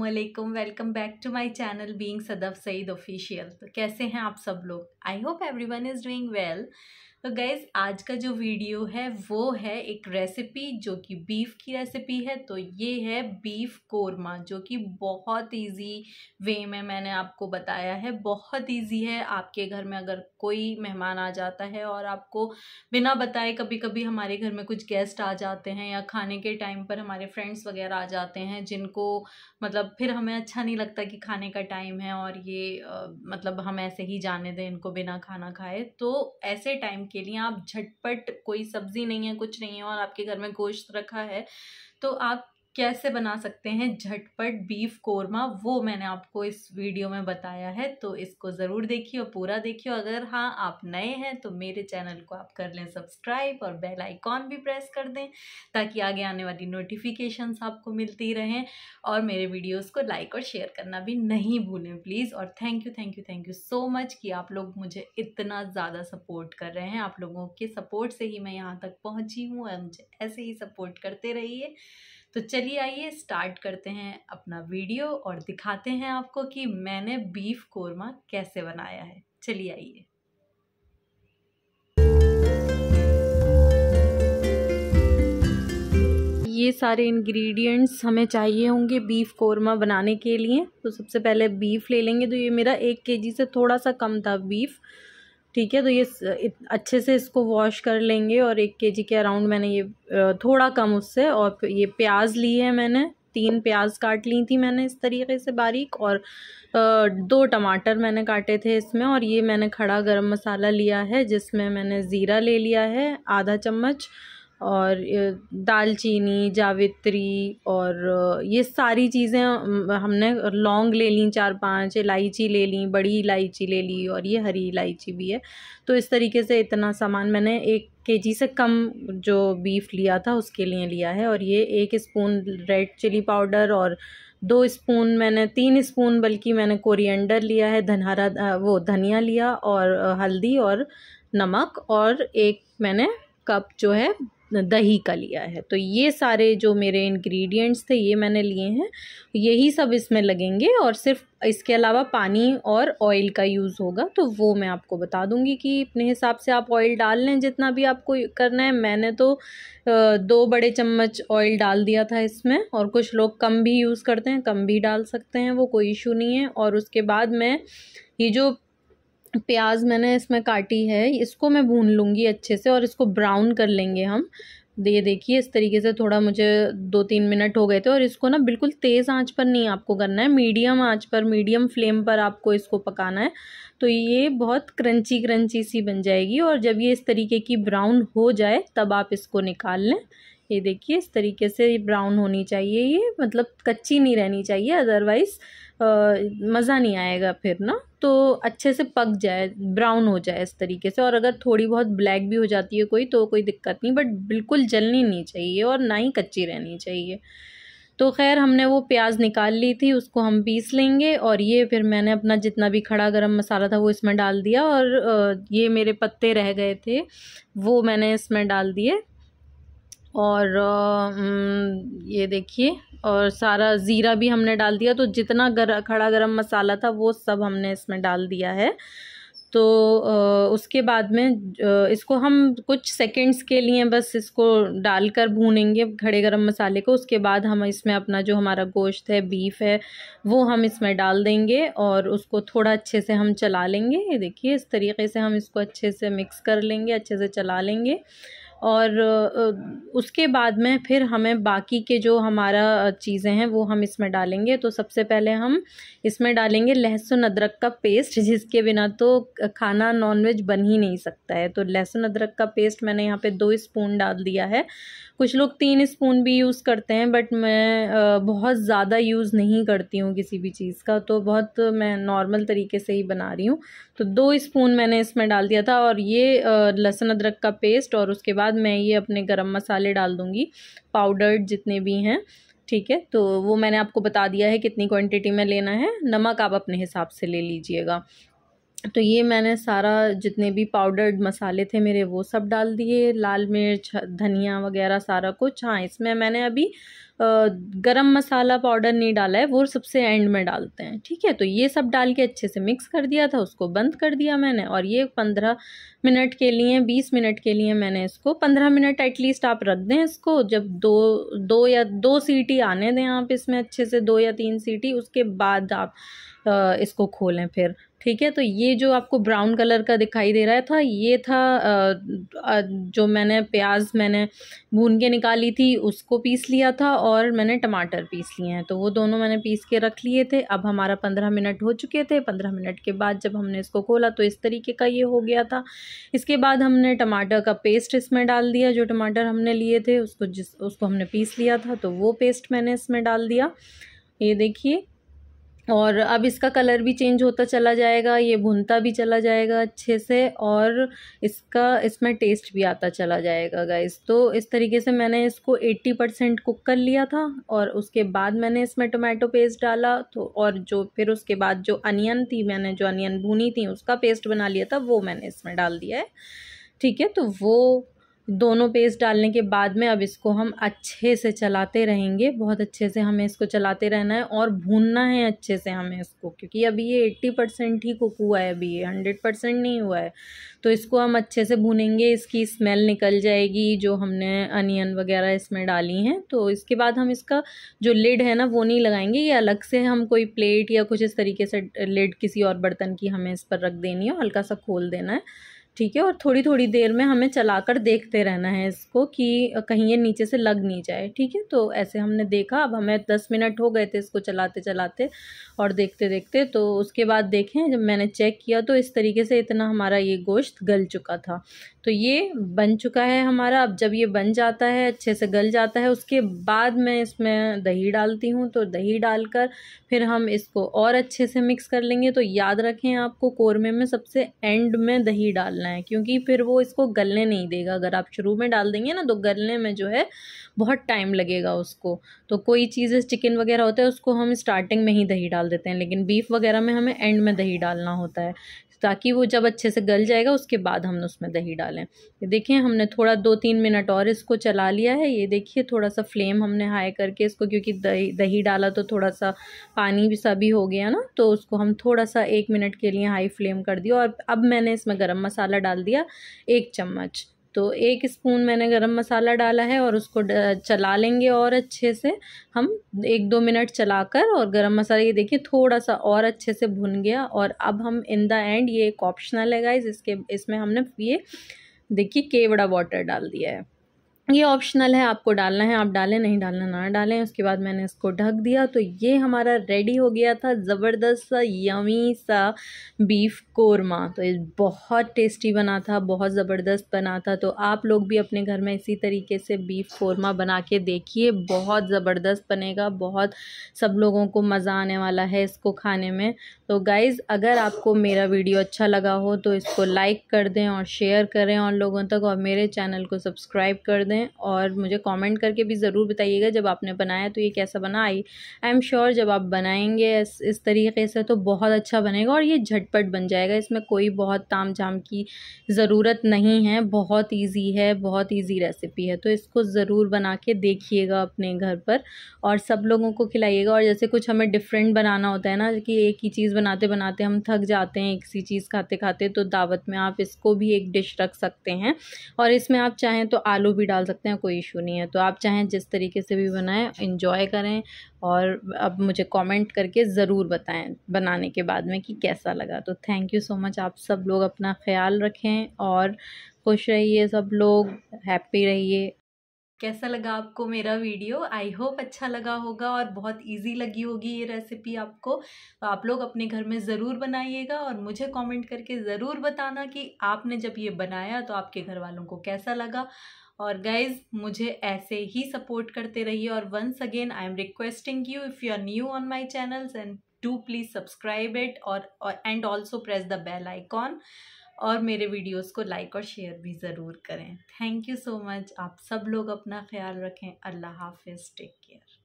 असलकुम welcome back to my channel being Sadaf Saeed official तो कैसे हैं आप सब लोग? I hope everyone is doing well तो गैज़ आज का जो वीडियो है वो है एक रेसिपी जो कि बीफ की रेसिपी है। तो ये है बीफ कोरमा जो कि बहुत इजी वे में मैंने आपको बताया है। बहुत इजी है। आपके घर में अगर कोई मेहमान आ जाता है और आपको बिना बताए कभी कभी हमारे घर में कुछ गेस्ट आ जाते हैं या खाने के टाइम पर हमारे फ्रेंड्स वगैरह आ जाते हैं जिनको मतलब फिर हमें अच्छा नहीं लगता कि खाने का टाइम है और ये आ, मतलब हम ऐसे ही जाने दें इनको बिना खाना खाए। तो ऐसे टाइम के लिए आप झटपट, कोई सब्ज़ी नहीं है, कुछ नहीं है और आपके घर में गोश्त रखा है तो आप कैसे बना सकते हैं झटपट बीफ कोरमा, वो मैंने आपको इस वीडियो में बताया है तो इसको ज़रूर देखिए और पूरा देखिए। अगर हाँ आप नए हैं तो मेरे चैनल को आप कर लें सब्सक्राइब और बेल आइकॉन भी प्रेस कर दें, ताकि आगे आने वाली नोटिफिकेशंस आपको मिलती रहें और मेरे वीडियोस को लाइक और शेयर करना भी नहीं भूलें, प्लीज़। और thank you thank you thank you so much कि आप लोग मुझे इतना ज़्यादा सपोर्ट कर रहे हैं। आप लोगों के सपोर्ट से ही मैं यहाँ तक पहुँची हूँ और मुझे ऐसे ही सपोर्ट करते रहिए। तो चलिए आइए स्टार्ट करते हैं अपना वीडियो और दिखाते हैं आपको कि मैंने बीफ कोरमा कैसे बनाया है। चलिए आइए। ये सारे इंग्रेडिएंट्स हमें चाहिए होंगे बीफ कोरमा बनाने के लिए। तो सबसे पहले बीफ ले लेंगे। तो ये मेरा एक केजी से थोड़ा सा कम था बीफ ठीक है तो ये अच्छे से इसको वॉश कर लेंगे और एक केजी के अराउंड मैंने ये थोड़ा कम उससे और ये प्याज ली है मैंने, तीन प्याज काट ली थी मैंने इस तरीके से बारीक और दो टमाटर मैंने काटे थे इसमें और ये मैंने खड़ा गरम मसाला लिया है जिसमें मैंने ज़ीरा ले लिया है, आधा चम्मच और दालचीनी, जावित्री और ये सारी चीज़ें हमने लौंग ले ली चार पाँच, इलायची ले ली, बड़ी इलायची ले ली और ये हरी इलायची भी है। तो इस तरीके से इतना सामान मैंने एक केजी से कम जो बीफ लिया था उसके लिए लिया है और ये एक स्पून रेड चिली पाउडर और दो स्पून मैंने, तीन स्पून बल्कि मैंने कोरिएंडर लिया है, धनहरा वो धनिया लिया और हल्दी और नमक और एक मैंने कप जो है दही का लिया है। तो ये सारे जो मेरे इंग्रेडिएंट्स थे, ये मैंने लिए हैं। यही सब इसमें लगेंगे और सिर्फ़ इसके अलावा पानी और ऑयल का यूज़ होगा। तो वो मैं आपको बता दूँगी कि अपने हिसाब से आप ऑयल डाल लें, जितना भी आपको करना है। मैंने तो दो बड़े चम्मच ऑयल डाल दिया था इसमें और कुछ लोग कम भी यूज़ करते हैं, कम भी डाल सकते हैं, वो कोई इशू नहीं है। और उसके बाद मैं ये जो प्याज मैंने इसमें काटी है, इसको मैं भून लूँगी अच्छे से और इसको ब्राउन कर लेंगे हम। ये देखिए, इस तरीके से थोड़ा मुझे दो तीन मिनट हो गए थे और इसको ना बिल्कुल तेज़ आँच पर नहीं आपको करना है, मीडियम आँच पर, मीडियम फ्लेम पर आपको इसको पकाना है। तो ये बहुत क्रंची क्रंची सी बन जाएगी और जब ये इस तरीके की ब्राउन हो जाए, तब आप इसको निकाल लें। ये देखिए, इस तरीके से ब्राउन होनी चाहिए ये मतलब कच्ची नहीं रहनी चाहिए अदरवाइज़ मज़ा नहीं आएगा फिर ना। तो अच्छे से पक जाए, ब्राउन हो जाए इस तरीके से, और अगर थोड़ी बहुत ब्लैक भी हो जाती है कोई तो कोई दिक्कत नहीं बट बिल्कुल जलनी नहीं चाहिए और ना ही कच्ची रहनी चाहिए। तो खैर, हमने वो प्याज निकाल ली थी, उसको हम पीस लेंगे, और ये फिर मैंने अपना जितना भी खड़ा गरम मसाला था वो इसमें डाल दिया, और ये मेरे पत्ते रह गए थे, वो मैंने इसमें डाल दिए। और ये देखिए, और सारा ज़ीरा भी हमने डाल दिया। तो जितना गर, खड़ा गरम मसाला था, वो सब हमने इसमें डाल दिया है। तो उसके बाद में इसको हम कुछ सेकंड्स के लिए बस इसको डालकर भूनेंगे खड़े गरम मसाले को। उसके बाद हम इसमें अपना जो हमारा गोश्त है बीफ है, वो हम इसमें डाल देंगे और उसको थोड़ा अच्छे से हम चला लेंगे। ये देखिए, इस तरीके से हम इसको अच्छे से मिक्स कर लेंगे, अच्छे से चला लेंगे। और उसके बाद में फिर हमें बाकी के जो हमारा चीज़ें हैं, वो हम इसमें डालेंगे। तो सबसे पहले हम इसमें डालेंगे लहसुन अदरक का पेस्ट, जिसके बिना तो खाना नॉनवेज बन ही नहीं सकता है। तो लहसुन अदरक का पेस्ट मैंने यहाँ पे दो स्पून डाल दिया है। कुछ लोग तीन स्पून भी यूज़ करते हैं बट मैं बहुत ज़्यादा यूज़ नहीं करती हूँ किसी भी चीज़ का तो बहुत मैं नॉर्मल तरीके से ही बना रही हूँ। तो दो स्पून मैंने इसमें डाल दिया था और ये लहसुन अदरक का पेस्ट और उसके बाद मैं ये अपने गरम मसाले डाल दूँगी पाउडर्ड जितने भी हैं, ठीक है? तो वो मैंने आपको बता दिया है कितनी क्वांटिटी में लेना है, नमक आप अपने हिसाब से ले लीजिएगा। तो ये मैंने सारा जितने भी पाउडर्ड मसाले थे मेरे वो सब डाल दिए, लाल मिर्च, धनिया वगैरह सारा कुछ। हाँ इसमें मैंने अभी गरम मसाला पाउडर नहीं डाला है, वो सबसे एंड में डालते हैं, ठीक है? तो ये सब डाल के अच्छे से मिक्स कर दिया था, उसको बंद कर दिया मैंने और ये पंद्रह मिनट के लिए, बीस मिनट के लिए मैंने इसको, पंद्रह मिनट एटलीस्ट आप रख दें इसको, जब दो दो या दो सीटी आने दें आप इसमें अच्छे से, दो या तीन सीटी, उसके बाद आप इसको खोलें फिर, ठीक है? तो ये जो आपको ब्राउन कलर का दिखाई दे रहा था, ये था जो मैंने प्याज मैंने भून के निकाली थी, उसको पीस लिया था और मैंने टमाटर पीस लिए हैं। तो वो दोनों मैंने पीस के रख लिए थे। अब हमारा पंद्रह मिनट हो चुके थे। पंद्रह मिनट के बाद जब हमने इसको खोला तो इस तरीके का ये हो गया था। इसके बाद हमने टमाटर का पेस्ट इसमें डाल दिया। जो टमाटर हमने लिए थे, उसको जिस, उसको हमने पीस लिया था तो वो पेस्ट मैंने इसमें डाल दिया। ये देखिए और अब इसका कलर भी चेंज होता चला जाएगा, ये भुनता भी चला जाएगा अच्छे से और इसका, इसमें टेस्ट भी आता चला जाएगा गाइस तो इस तरीके से मैंने इसको एट्टी परसेंट कुक कर लिया था और उसके बाद मैंने इसमें टोमेटो पेस्ट डाला तो और जो, फिर उसके बाद जो अनियन थी, मैंने जो अनियन भुनी थी, उसका पेस्ट बना लिया था, वो मैंने इसमें डाल दिया है। ठीक है तो वो दोनों पेस्ट डालने के बाद में अब इसको हम अच्छे से चलाते रहेंगे। बहुत अच्छे से हमें इसको चलाते रहना है और भूनना है अच्छे से हमें इसको, क्योंकि अभी ये एट्टी परसेंट ही कुक हुआ है अभी, ये हंड्रेड परसेंट नहीं हुआ है। तो इसको हम अच्छे से भूनेंगे, इसकी स्मेल निकल जाएगी, जो हमने अनियन वगैरह इसमें डाली हैं। तो इसके बाद हम इसका जो लिड है ना, वो नहीं लगाएँगे। ये अलग से हम कोई प्लेट या कुछ इस तरीके से लिड किसी और बर्तन की हमें इस पर रख देनी है हल्का सा खोल देना है। ठीक है, और थोड़ी थोड़ी देर में हमें चलाकर देखते रहना है इसको कि कहीं ये नीचे से लग नहीं जाए, ठीक है? तो ऐसे हमने देखा, अब हमें दस मिनट हो गए थे इसको चलाते चलाते और देखते देखते तो उसके बाद देखें, जब मैंने चेक किया तो इस तरीके से इतना हमारा ये गोश्त गल चुका था। तो ये बन चुका है हमारा, अब जब ये बन जाता है, अच्छे से गल जाता है, उसके बाद मैं इसमें दही डालती हूँ तो दही डालकर फिर हम इसको और अच्छे से मिक्स कर लेंगे। तो याद रखें आपको कौरमे में सबसे एंड में दही डालना क्योंकि फिर वो इसको गलने नहीं देगा। अगर आप शुरू में डाल देंगे ना तो गलने में जो है बहुत टाइम लगेगा उसको। तो कोई चीज़ चिकन वगैरह होता है, उसको हम स्टार्टिंग में ही दही डाल देते हैं, लेकिन बीफ वगैरह में हमें एंड में दही डालना होता है। ताकि वो जब अच्छे से गल जाएगा, उसके बाद हम उसमें दही डालें। ये देखिए, हमने थोड़ा दो तीन मिनट और इसको चला लिया है। ये देखिए थोड़ा सा फ्लेम हमने हाई करके इसको, क्योंकि दही दही डाला तो थोड़ा सा पानी भी सा भी हो गया ना तो उसको हम थोड़ा सा एक मिनट के लिए हाई फ्लेम कर दिया। और अब मैंने इसमें गर्म मसाला डाल दिया, एक चम्मच। तो एक स्पून मैंने गरम मसाला डाला है और उसको चला लेंगे और अच्छे से हम एक दो मिनट चलाकर और गरम मसाला, ये देखिए थोड़ा सा और अच्छे से भुन गया और अब हम इन द एंड, ये एक ऑप्शनल है गाइज़ इसके, इसमें हमने ये देखिए केवड़ा वाटर डाल दिया है। ये ऑप्शनल है, आपको डालना है, आप डालें, नहीं डालना, ना डालें। उसके बाद मैंने इसको ढक दिया तो ये हमारा रेडी हो गया था ज़बरदस्त सा यमी सा बीफ कोरमा तो ये बहुत टेस्टी बना था, बहुत ज़बरदस्त बना था। तो आप लोग भी अपने घर में इसी तरीके से बीफ कोरमा बना के देखिए, बहुत ज़बरदस्त बनेगा, बहुत सब लोगों को मज़ा आने वाला है इसको खाने में। तो गाइज़ अगर आपको मेरा वीडियो अच्छा लगा हो तो इसको लाइक कर दें और शेयर करें और लोगों तक, और मेरे चैनल को सब्सक्राइब कर दें। और मुझे कमेंट करके भी ज़रूर बताइएगा जब आपने बनाया तो ये कैसा बना। आई आई एम श्योर जब आप बनाएँगे इस, इस तरीके से तो बहुत अच्छा बनेगा और ये झटपट बन जाएगा। इसमें कोई बहुत ताम झाम की ज़रूरत नहीं है। बहुत ईजी है बहुत ईजी रेसिपी है। तो इसको ज़रूर बना के देखिएगा अपने घर पर और सब लोगों को खिलाइएगा। और जैसे कुछ हमें डिफरेंट बनाना होता है ना कि एक ही चीज़ बनाते बनाते हम थक जाते हैं एक सी चीज़ खाते खाते तो दावत में आप इसको भी एक डिश रख सकते हैं। और इसमें आप चाहें तो आलू भी डाल सकते हैं, कोई इशू नहीं है। तो आप चाहें जिस तरीके से भी बनाएँ इन्जॉय करें और अब मुझे कमेंट करके ज़रूर बताएँ बनाने के बाद में कि कैसा लगा। तो थैंक यू सो मच आप सब लोग अपना ख्याल रखें और खुश रहिए सब लोग हैप्पी रहिए। कैसा लगा आपको मेरा वीडियो आई होप अच्छा लगा होगा और बहुत इजी लगी होगी ये रेसिपी आपको। तो आप लोग अपने घर में ज़रूर बनाइएगा और मुझे कमेंट करके ज़रूर बताना कि आपने जब ये बनाया तो आपके घर वालों को कैसा लगा और गाइज़ मुझे ऐसे ही सपोर्ट करते रहिए और once again I am requesting you if you are new on my channels and do please subscribe it और and also press the bell icon और मेरे वीडियोस को लाइक और शेयर भी ज़रूर करें। थैंक यू सो मच आप सब लोग अपना ख्याल रखें। अल्लाह हाफिज़। Take care